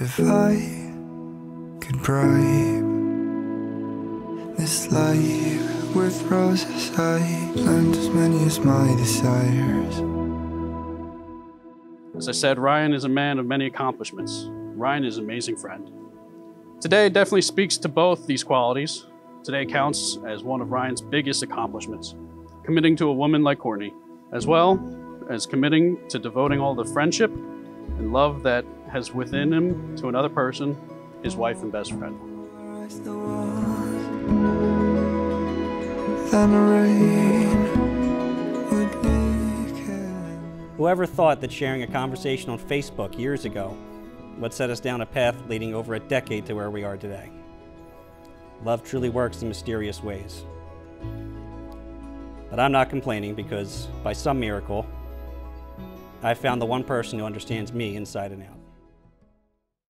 If I could bribe this life with roses, I plant as many as my desires. As I said, Ryan is a man of many accomplishments. Ryan is an amazing friend. Today definitely speaks to both these qualities. Today counts as one of Ryan's biggest accomplishments, committing to a woman like Courtney, as well as committing to devoting all the friendship and love that has within him to another person, his wife and best friend. Rise the walls, then the rain would make it. Whoever thought that sharing a conversation on Facebook years ago would set us down a path leading over a decade to where we are today? Love truly works in mysterious ways. But I'm not complaining because, by some miracle, I found the one person who understands me inside and out.